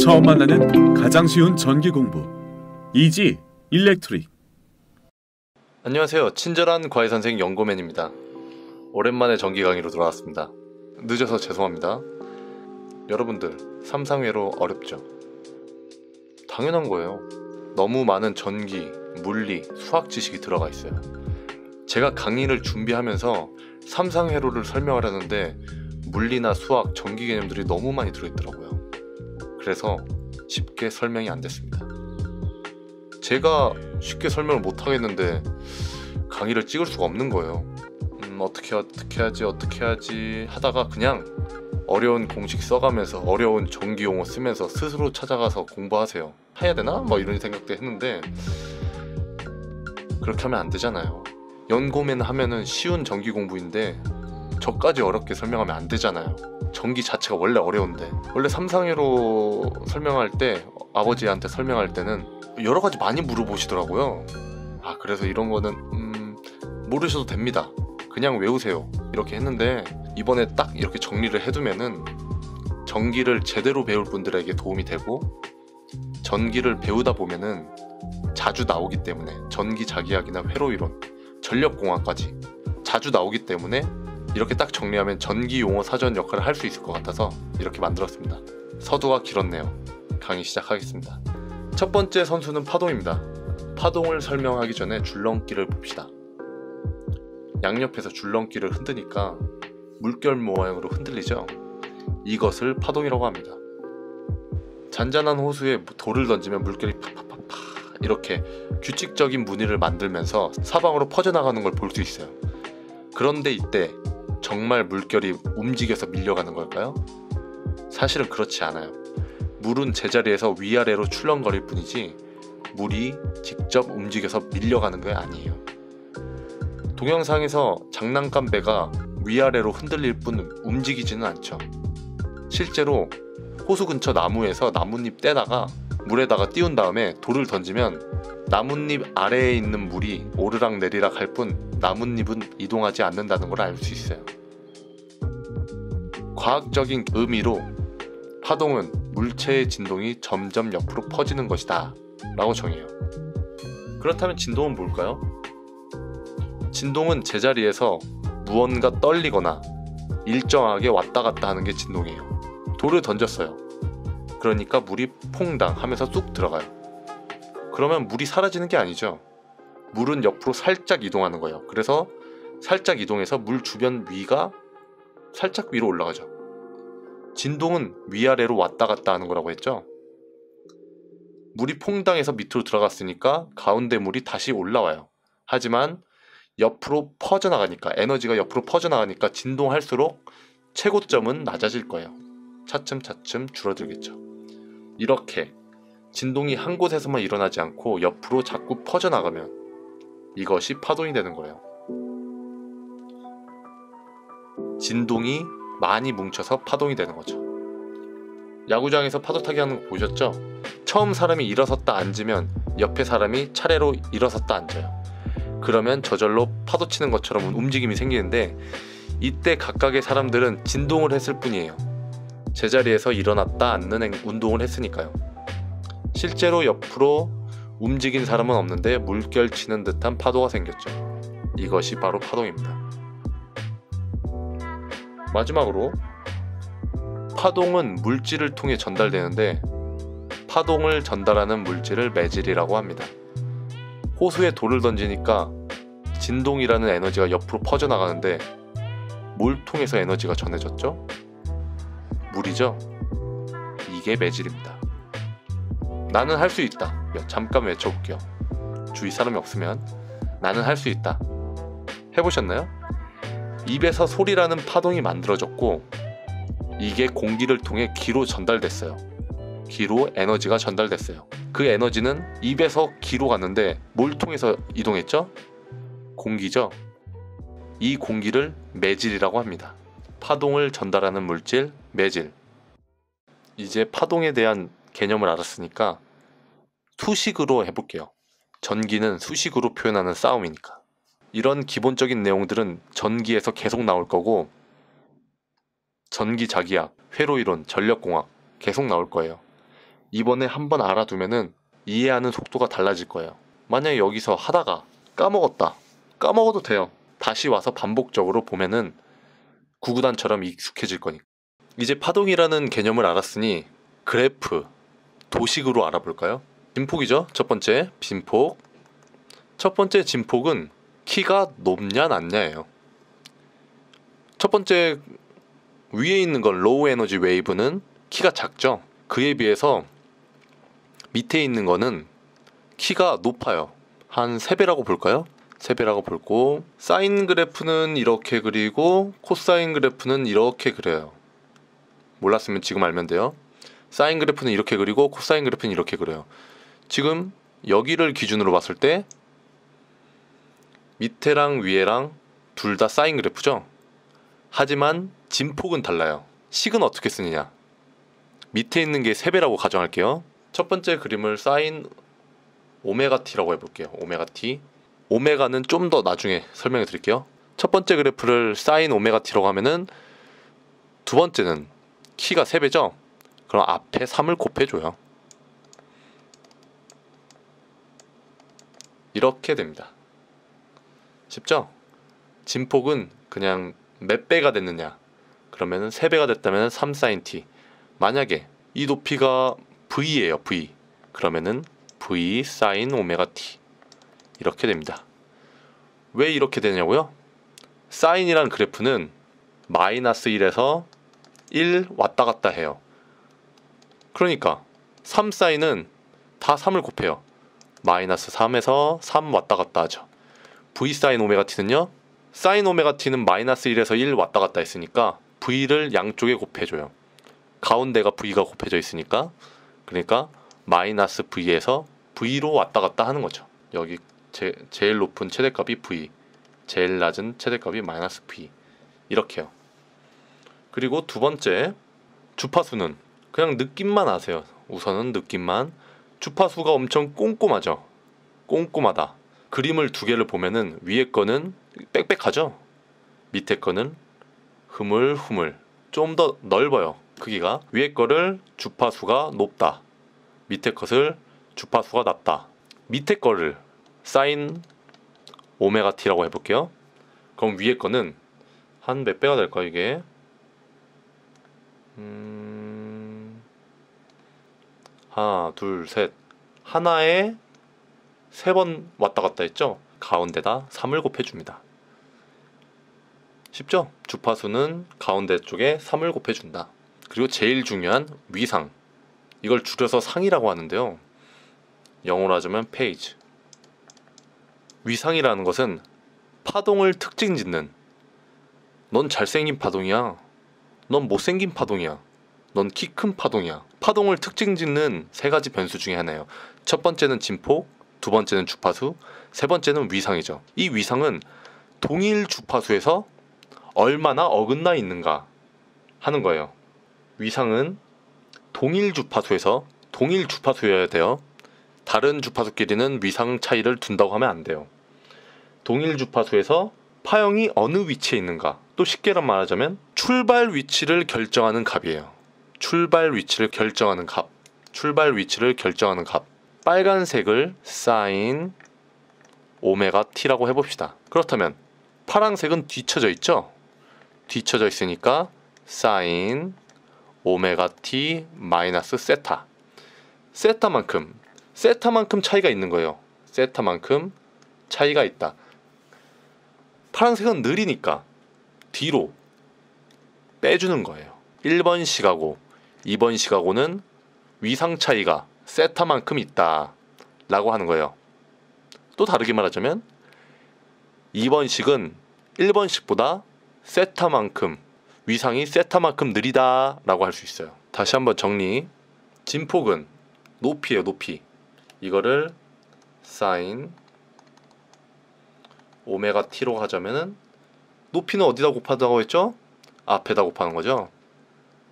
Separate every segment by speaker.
Speaker 1: 처음 만나는 가장 쉬운 전기 공부 이지 일렉트릭
Speaker 2: 안녕하세요. 친절한 과외 선생 연고맨입니다. 오랜만에 정기 강의로 돌아왔습니다. 늦어서 죄송합니다. 여러분들 삼상회로 어렵죠? 당연한 거예요. 너무 많은 전기, 물리, 수학 지식이 들어가 있어요. 제가 강의를 준비하면서 삼상회로를 설명하려는데 물리나 수학, 전기 개념들이 너무 많이 들어있더라고요. 그래서 쉽게 설명이 안 됐습니다. 제가 쉽게 설명을 못 하겠는데 강의를 찍을 수가 없는 거예요. 음, 어떻게 어떻게 하지 어떻게 하지 하다가 그냥 어려운 공식 써가면서 어려운 전기 용어 쓰면서 스스로 찾아가서 공부하세요. 해야 되나? 뭐 이런 생각도 했는데 그렇게 하면 안 되잖아요. 연고맨 하면은 쉬운 전기 공부인데 저까지 어렵게 설명하면 안 되잖아요. 전기 자체가 원래 어려운데 원래 삼상회로 설명할 때 아버지한테 설명할 때는 여러 가지 많이 물어보시더라고요. 아 그래서 이런 거는 음, 모르셔도 됩니다. 그냥 외우세요. 이렇게 했는데 이번에 딱 이렇게 정리를 해두면은 전기를 제대로 배울 분들에게 도움이 되고 전기를 배우다 보면은 자주 나오기 때문에 전기 자기학이나 회로 이론, 전력 공학까지 자주 나오기 때문에 이렇게 딱 정리하면 전기 용어 사전 역할을 할 수 있을 것 같아서 이렇게 만들었습니다. 서두가 길었네요. 강의 시작하겠습니다. 첫 번째 선수는 파동입니다. 파동을 설명하기 전에 줄넘기를 봅시다. 양옆에서 줄넘기를 흔드니까 물결 모양으로 흔들리죠? 이것을 파동이라고 합니다. 잔잔한 호수에 돌을 던지면 물결이 팍팍팍팍 이렇게 규칙적인 무늬를 만들면서 사방으로 퍼져나가는 걸 볼 수 있어요. 그런데 이때 정말 물결이 움직여서 밀려가는 걸까요? 사실은 그렇지 않아요. 물은 제자리에서 위아래로 출렁거릴 뿐이지 물이 직접 움직여서 밀려가는 게 아니에요. 동영상에서 장난감 배가 위아래로 흔들릴 뿐 움직이지는 않죠. 실제로 호수 근처 나무에서 나뭇잎 떼다가 물에다가 띄운 다음에 돌을 던지면 나뭇잎 아래에 있는 물이 오르락 내리락 할 뿐 나뭇잎은 이동하지 않는다는 걸 알 수 있어요. 과학적인 의미로 파동은 물체의 진동이 점점 옆으로 퍼지는 것이다 라고 정해요. 그렇다면 진동은 뭘까요? 진동은 제자리에서 무언가 떨리거나 일정하게 왔다 갔다 하는 게 진동이에요. 돌을 던졌어요. 그러니까 물이 퐁당 하면서 쑥 들어가요. 그러면 물이 사라지는 게 아니죠. 물은 옆으로 살짝 이동하는 거예요. 그래서 살짝 이동해서 물 주변 위가 살짝 위로 올라가죠. 진동은 위아래로 왔다 갔다 하는 거라고 했죠. 물이 퐁당해서 밑으로 들어갔으니까 가운데 물이 다시 올라와요. 하지만 옆으로 퍼져나가니까 에너지가 옆으로 퍼져나가니까 진동할수록 최고점은 낮아질 거예요. 차츰차츰 줄어들겠죠. 이렇게 진동이 한 곳에서만 일어나지 않고 옆으로 자꾸 퍼져나가면 이것이 파동이 되는 거예요. 진동이 많이 뭉쳐서 파동이 되는 거죠. 야구장에서 파도 타기 하는 거 보셨죠? 처음 사람이 일어섰다 앉으면 옆에 사람이 차례로 일어섰다 앉아요. 그러면 저절로 파도 치는 것처럼 움직임이 생기는데 이때 각각의 사람들은 진동을 했을 뿐이에요. 제자리에서 일어났다 앉는 운동을 했으니까요. 실제로 옆으로 움직인 사람은 없는데 물결 치는 듯한 파도가 생겼죠. 이것이 바로 파동입니다. 마지막으로 파동은 물질을 통해 전달되는데 파동을 전달하는 물질을 매질이라고 합니다. 호수에 돌을 던지니까 진동이라는 에너지가 옆으로 퍼져나가는데 뭘 통해서 에너지가 전해졌죠? 물이죠? 이게 매질입니다. 나는 할 수 있다. 잠깐 외쳐볼게요. 주위 사람이 없으면 나는 할 수 있다. 해보셨나요? 입에서 소리라는 파동이 만들어졌고 이게 공기를 통해 기로 전달됐어요. 기로 에너지가 전달됐어요. 그 에너지는 입에서 기로 갔는데 뭘 통해서 이동했죠? 공기죠. 이 공기를 매질이라고 합니다. 파동을 전달하는 물질, 매질. 이제 파동에 대한 개념을 알았으니까 수식으로 해볼게요. 전기는 수식으로 표현하는 싸움이니까. 이런 기본적인 내용들은 전기에서 계속 나올 거고 전기 자기학, 회로이론, 전력공학 계속 나올 거예요. 이번에 한번 알아두면은 이해하는 속도가 달라질 거예요. 만약에 여기서 하다가 까먹었다. 까먹어도 돼요. 다시 와서 반복적으로 보면은 구구단처럼 익숙해질 거니까. 이제 파동이라는 개념을 알았으니 그래프, 도식으로 알아볼까요? 진폭이죠. 첫 번째 진폭. 첫 번째 진폭은 키가 높냐 낮냐예요. 첫 번째 위에 있는 건 low 에너지 wave는 키가 작죠. 그에 비해서 밑에 있는 거는 키가 높아요. 한 3배라고 볼까요? 3배라고 볼고 사인 그래프는 이렇게 그리고 코사인 그래프는 이렇게 그려요. 몰랐으면 지금 알면 돼요. 사인 그래프는 이렇게 그리고 코사인 그래프는 이렇게 그려요. 지금 여기를 기준으로 봤을 때 밑에랑 위에랑 둘 다 사인 그래프죠. 하지만 진폭은 달라요. 식은 어떻게 쓰느냐? 밑에 있는 게 3배라고 가정할게요. 첫 번째 그림을 사인 오메가 t라고 해볼게요. 오메가 t. 오메가는 좀 더 나중에 설명해 드릴게요. 첫 번째 그래프를 사인 오메가 t라고 하면은 두 번째는 키가 3배죠? 그럼 앞에 3을 곱해줘요. 이렇게 됩니다. 쉽죠? 진폭은 그냥 몇 배가 됐느냐? 그러면은 3배가 됐다면 3 sin t. 만약에 이 높이가 v예요, v. 그러면은 v sin 오메가 t. 이렇게 됩니다. 왜 이렇게 되냐고요? 사인이란 그래프는 마이너스 1에서 1 왔다 갔다 해요. 그러니까 3 사인은 다 3을 곱해요. 마이너스 3에서 3 왔다 갔다 하죠. V 사인 오메가 t는요. 사인 오메가 t는 마이너스 1에서 1 왔다 갔다 했으니까 v를 양쪽에 곱해줘요. 가운데가 v가 곱해져 있으니까 그러니까 마이너스 v에서 v로 왔다 갔다 하는 거죠. 여기 제, 제일 높은 최대값이 v, 제일 낮은 최대값이 마이너스 v 이렇게요. 그리고 두 번째 주파수는 그냥 느낌만 아세요. 우선은 느낌만 주파수가 엄청 꼼꼼하죠. 꼼꼼하다. 그림을 두 개를 보면은 위에 거는 빽빽하죠. 밑에 거는 흐물흐물 좀 더 넓어요. 크기가 위에 거를 주파수가 높다. 밑에 것을 주파수가 낮다. 밑에 거를 사인 오메가 t라고 해볼게요. 그럼 위에 거는 한 몇 배가 될까 이게? 음... 하나, 둘, 셋. 하나에 세 번 왔다 갔다 했죠? 가운데다 3을 곱해줍니다. 쉽죠? 주파수는 가운데 쪽에 3을 곱해준다. 그리고 제일 중요한 위상. 이걸 줄여서 상이라고 하는데요. 영어로 하자면 phase. 위상이라는 것은 파동을 특징 짓는 넌 잘생긴 파동이야. 넌 못생긴 파동이야. 넌 키 큰 파동이야. 파동을 특징 짓는 세 가지 변수 중에 하나예요. 첫 번째는 진폭, 두 번째는 주파수, 세 번째는 위상이죠. 이 위상은 동일 주파수에서 얼마나 어긋나 있는가 하는 거예요. 위상은 동일 주파수에서 동일 주파수여야 돼요. 다른 주파수끼리는 위상 차이를 둔다고 하면 안 돼요. 동일 주파수에서 파형이 어느 위치에 있는가. 또 쉽게 말하자면 출발 위치를 결정하는 값이에요. 출발 위치를 결정하는 값. 출발 위치를 결정하는 값. 빨간색을 사인 오메가 t라고 해봅시다. 그렇다면 파란색은 뒤쳐져 있죠? 뒤쳐져 있으니까 사인 오메가 t 마이너스 세타. 세타만큼 세타만큼 차이가 있는 거예요. 세타만큼 차이가 있다. 파란색은 느리니까 뒤로 빼주는 거예요. 1번 시가고 2번 시가고는 위상 차이가 세타만큼 있다 라고 하는 거예요. 또 다르게 말하자면 2번식은 1번식보다 세타만큼 위상이 세타만큼 느리다 라고 할 수 있어요. 다시 한번 정리. 진폭은 높이에요, 높이. 이거를 사인 오메가 t로 하자면은 높이는 어디다 곱하다고 했죠? 앞에다 곱하는 거죠.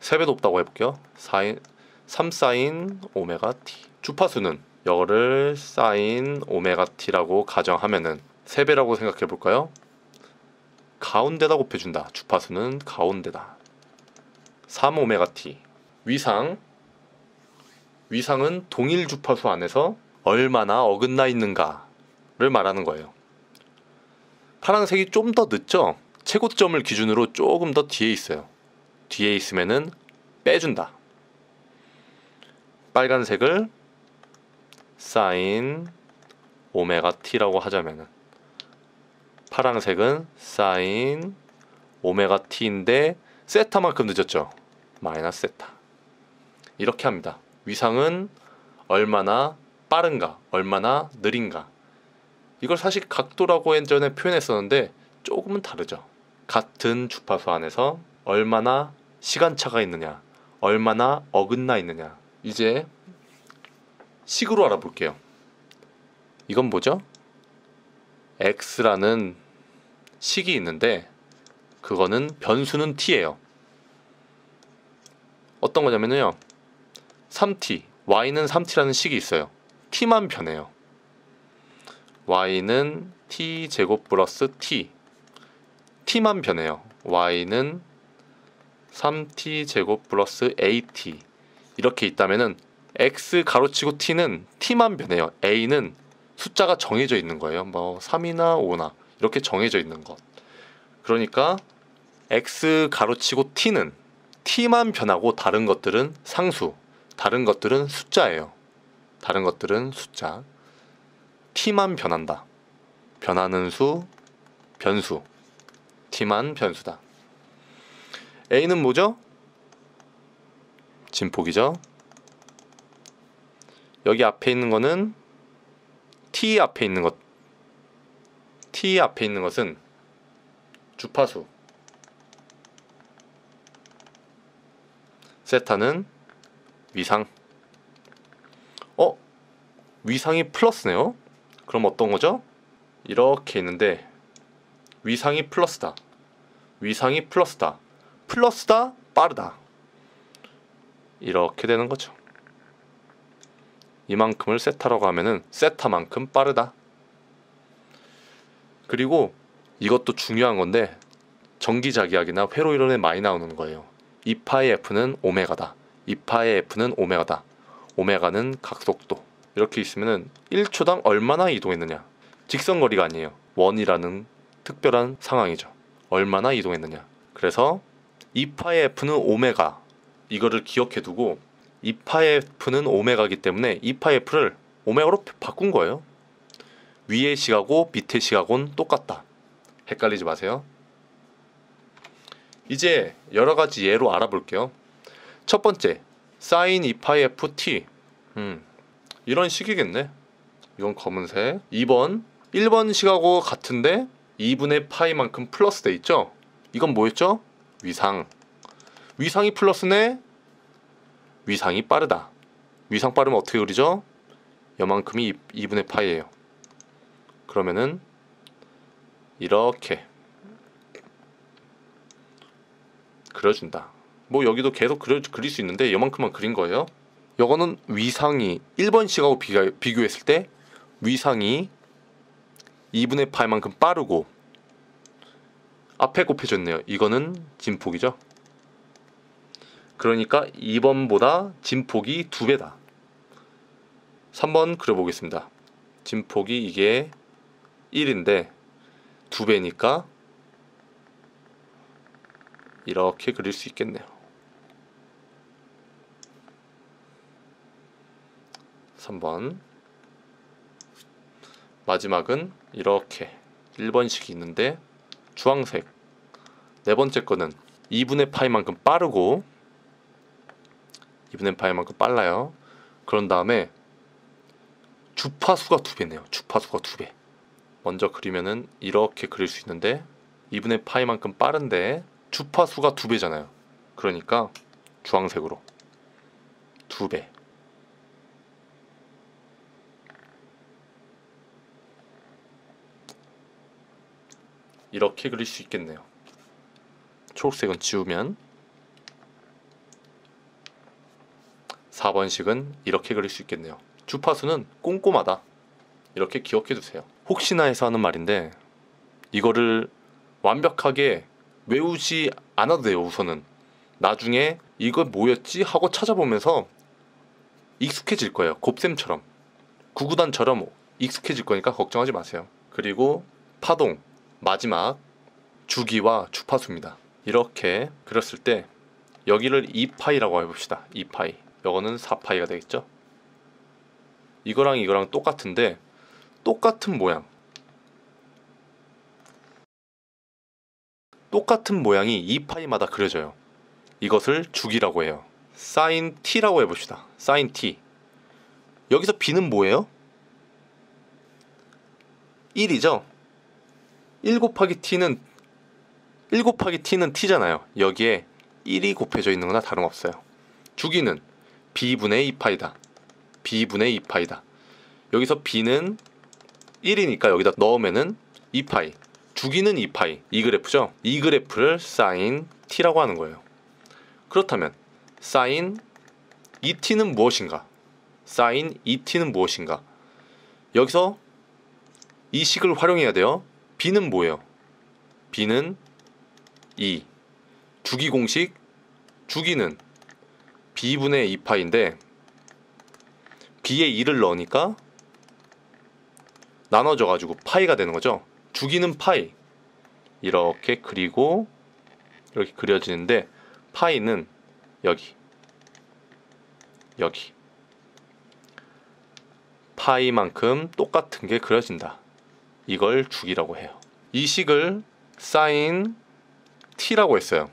Speaker 2: 3배 높다고 해볼게요. 3 사인 오메가 t. 주파수는 이거를 사인 오메가 t라고 가정하면은 3배라고 생각해 볼까요? 가운데다 곱해준다. 주파수는 가운데다. 3 오메가 t. 위상 위상은 동일 주파수 안에서 얼마나 어긋나 있는가를 말하는 거예요. 파란색이 좀 더 늦죠? 최고점을 기준으로 조금 더 뒤에 있어요. 뒤에 있으면은 빼준다. 빨간색을 사인 오메가 t라고 하자면은 파란색은 사인 오메가 t인데 세타만큼 늦었죠. 마이너스 세타. 이렇게 합니다. 위상은 얼마나 빠른가, 얼마나 느린가. 이걸 사실 각도라고 예전에 표현했었는데 조금은 다르죠. 같은 주파수 안에서 얼마나 시간차가 있느냐, 얼마나 어긋나 있느냐. 이제 식으로 알아볼게요. 이건 뭐죠? x라는 식이 있는데 그거는 변수는 t예요. 어떤 거냐면요. 3t, y는 3t라는 식이 있어요. t만 변해요. y는 t 제곱 플러스 t. t만 변해요. y는 3t 제곱 플러스 at. 이렇게 있다면은 x 가로치고 t는 t만 변해요. a는 숫자가 정해져 있는 거예요. 뭐 3이나 5나 이렇게 정해져 있는 것. 그러니까 x 가로치고 t는 t만 변하고 다른 것들은 상수, 다른 것들은 숫자예요. 다른 것들은 숫자. t만 변한다. 변하는 수, 변수. t만 변수다. a는 뭐죠? 진폭이죠. 여기 앞에 있는 거는 t 앞에 있는 것 t 앞에 있는 것은 주파수 세타는 위상 어? 위상이 플러스네요 그럼 어떤 거죠? 이렇게 있는데 위상이 플러스다 위상이 플러스다 플러스다 빠르다 이렇게 되는 거죠 이만큼을 세타라고 하면은 세타만큼 빠르다. 그리고 이것도 중요한 건데 전기자기약이나 회로 이론에 많이 나오는 거예요. 2파의 F는 오메가다. 2파의 F는 오메가다. 오메가는 각속도. 이렇게 있으면은 1초당 얼마나 이동했느냐. 직선거리가 아니에요. 원이라는 특별한 상황이죠. 얼마나 이동했느냐. 그래서 2파의 F는 오메가. 이거를 기억해 두고 2파F는 오메가기 때문에 2파F를 오메가로 바꾼 거예요. 위의 시각고 밑의 시각은 똑같다. 헷갈리지 마세요. 이제 여러 가지 예로 알아볼게요. 첫 번째, 사인 2파FT. 음, 이런 식이겠네. 이건 검은색. 2번, 1번 식하고 같은데 2분의 파이만큼 플러스 돼 있죠? 이건 뭐였죠? 위상. 위상이 플러스네? 위상이 빠르다. 위상 빠르면 어떻게 그리죠? 요만큼이 2분의 파이예요. 그러면은 이렇게 그려준다. 뭐 여기도 계속 그려, 그릴 수 있는데 요만큼만 그린 거예요. 요거는 위상이 1번씩하고 비교, 비교했을 때 위상이 2분의 파이만큼 빠르고 앞에 곱해졌네요. 이거는 진폭이죠. 그러니까 2번보다 진폭이 두 배다. 3번 그려보겠습니다. 진폭이 이게 1인데 두 배니까 이렇게 그릴 수 있겠네요. 3번 마지막은 이렇게 1번식이 있는데 주황색 네 번째 거는 2분의 파이만큼 빠르고 2분의 파이만큼 빨라요. 그런 다음에 주파수가 두 배네요. 주파수가 두 배. 먼저 그리면은 이렇게 그릴 수 있는데 2분의 파이만큼 빠른데 주파수가 두 배잖아요. 그러니까 주황색으로 두 배. 이렇게 그릴 수 있겠네요. 초록색은 지우면 4번식은 이렇게 그릴 수 있겠네요. 주파수는 꼼꼼하다. 이렇게 기억해 두세요. 혹시나 해서 하는 말인데 이거를 완벽하게 외우지 않아도 돼요. 우선은 나중에 이거 뭐였지 하고 찾아보면서 익숙해질 거예요. 곱셈처럼. 구구단처럼 익숙해질 거니까 걱정하지 마세요. 그리고 파동 마지막 주기와 주파수입니다. 이렇게 그렸을 때 여기를 2파이라고 해봅시다. 2파이. 이거는 4파이가 되겠죠? 이거랑 이거랑 똑같은데 똑같은 모양. 똑같은 모양이 2파이마다 그려져요. 이것을 주기라고 해요. 사인 t라고 해봅시다. 사인 t. 여기서 b는 뭐예요? 1이죠. 1 곱하기 t는 1 곱하기 t는 t잖아요. 여기에 1이 곱해져 있는 거나 다름없어요. 주기는 b분의 2파이다. b분의 2파이다. 여기서 b는 1이니까 여기다 넣으면은 2파이. 주기는 2파이. 이 그래프죠. 이 그래프를 사인 t라고 하는 거예요. 그렇다면 사인 2t는 무엇인가? 사인 2t는 무엇인가? 여기서 이 식을 활용해야 돼요. b는 뭐예요? b는 2. 주기 공식 주기는 b분의 2파인데 b에 2를 넣으니까 나눠져 가지고 파이가 되는 거죠. 주기는 파이. 이렇게 그리고 이렇게 그려지는데 파이는 여기 여기 파이만큼 똑같은 게 그려진다. 이걸 주기라고 해요. 이 식을 사인 t라고 했어요.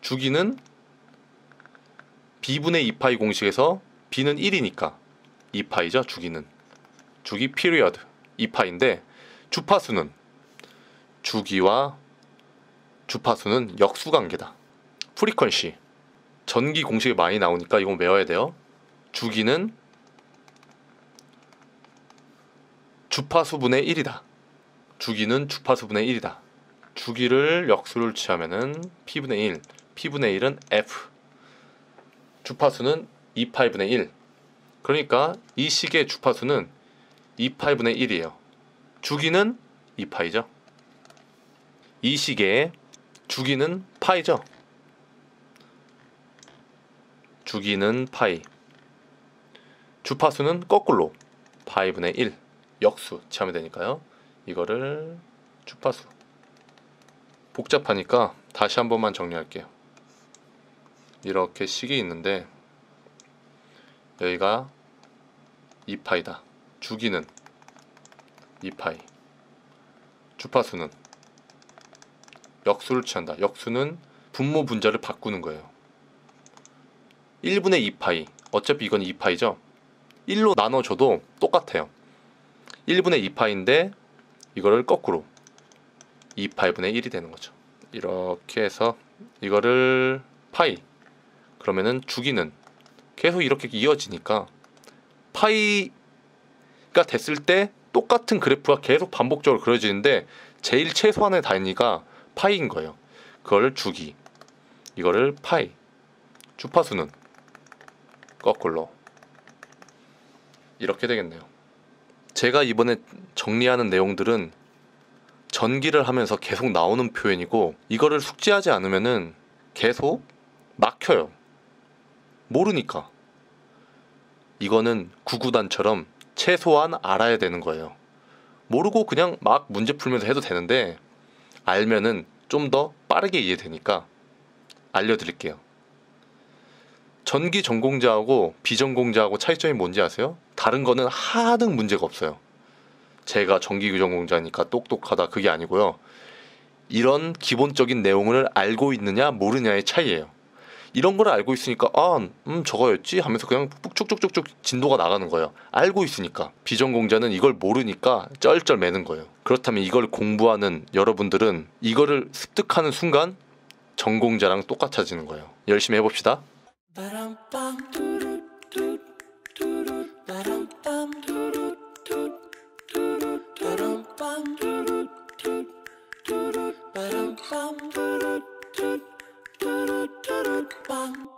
Speaker 2: 주기는 b분의 2파이 공식에서 b는 1이니까 2파이죠. 주기는 주기 period 2파인데 주파수는 주기와 주파수는 역수관계다. frequency 전기 공식이 많이 나오니까 이건 외워야 돼요. 주기는 주파수분의 1이다. 주기는 주파수분의 1이다. 주기를 역수를 취하면은 p분의 1, p분의 1은 f. 주파수는 2파이분의 1. 그러니까 이 식의 주파수는 2파이분의 1이에요. 주기는 2파이죠. 이 식의 주기는 파이죠. 주기는 파이. 주파수는 거꾸로 파이분의 1 역수 취하면 되니까요. 이거를 주파수 복잡하니까 다시 한 번만 정리할게요. 이렇게 식이 있는데 여기가 2파이다. 주기는 2파이. 주파수는 역수를 취한다. 역수는 분모 분자를 바꾸는 거예요. 1분의 2파이. 어차피 이건 2파이죠. 1로 나눠줘도 똑같아요. 1분의 2파인데 이거를 거꾸로 2파이분의 1이 되는 거죠. 이렇게 해서 이거를 파이 그러면은 주기는 계속 이렇게 이어지니까 파이가 됐을 때 똑같은 그래프가 계속 반복적으로 그려지는데 제일 최소한의 단위가 파이인 거예요. 그걸 주기 이거를 파이 주파수는 거꾸로 이렇게 되겠네요. 제가 이번에 정리하는 내용들은 전기를 하면서 계속 나오는 표현이고 이거를 숙지하지 않으면은 계속 막혀요. 모르니까. 이거는 구구단처럼 최소한 알아야 되는 거예요. 모르고 그냥 막 문제 풀면서 해도 되는데 알면은 좀 더 빠르게 이해되니까 알려드릴게요. 전기 전공자하고 비전공자하고 차이점이 뭔지 아세요? 다른 거는 하등 문제가 없어요. 제가 전기 전공자니까 똑똑하다 그게 아니고요. 이런 기본적인 내용을 알고 있느냐 모르냐의 차이예요. 이런 걸 알고 있으니까 아, 음 저거였지 하면서 그냥 쭉쭉쭉쭉 진도가 나가는 거예요. 알고 있으니까 비전공자는 이걸 모르니까 쩔쩔 매는 거예요. 그렇다면 이걸 공부하는 여러분들은 이거를 습득하는 순간 전공자랑 똑같아지는 거예요. 열심히 해봅시다.
Speaker 3: bang.